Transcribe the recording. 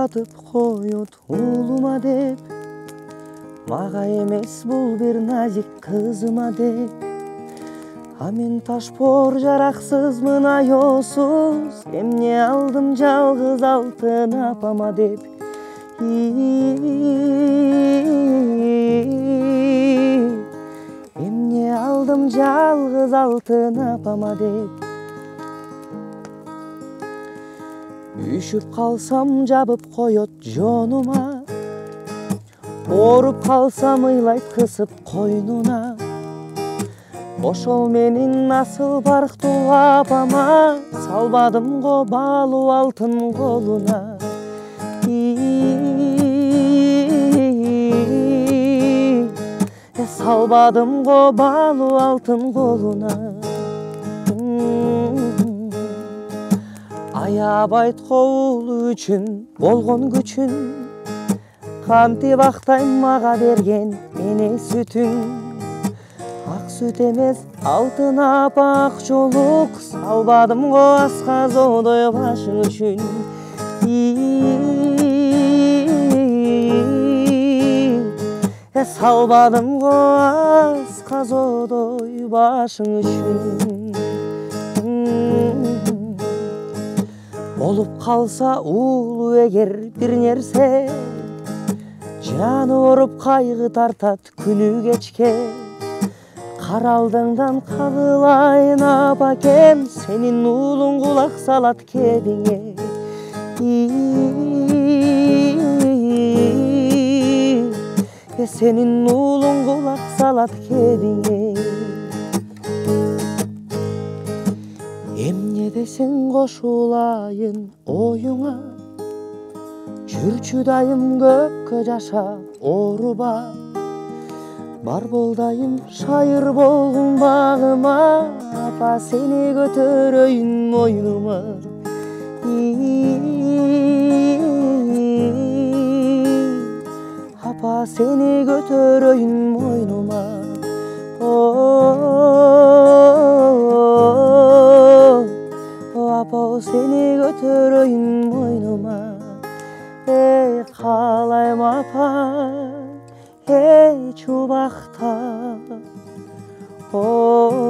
жылатып коет уулума деп. Мага эмес бул бир назик кызыма деп. А мен ташпор жараксызмын аяосуз эмне алдым жалгыз алтын апама деп. Эмне алдым жалгыз алтын апама деп. Үшүп калсам жабып коет жонума ооруп калсам ыйлайт кысып койнуна ошол менин асыл барктуу апама салбадым го баалуу алтын колуна салбадым го баалуу алтын колуна аябайт уулу үчүн болгон күчүн кантип актайм мага берген эне сүтүн ак сүт эмес алтын апа ак жолук салбадым го асказоодой башың үчүн салбадым го асказоодой башың үчүн болуп калса уулу эгер бир нерсе жаны ооруп кайгы тартат күнү кечке кара алдыңдан кагылайын апакем сенин уулуң кулак салат кебиңе сенин уулуң кулак салат кебиңе эмне десең кошулайын оюңа жүрчү дайым көккө жашап ооруба бар бол дайым шайыр болгун багыма апа сени көтөрөйүн мойнума апа сени көтөрөйүн Apo seni götüreyim boynuma. Ey kalayım apa Ey çubakta. Oh